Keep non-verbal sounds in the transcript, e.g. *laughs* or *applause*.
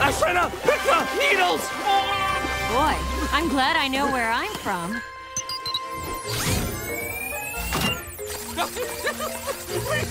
Ashana, pick the needles! Boy, I'm glad I know where I'm from. *laughs* *laughs*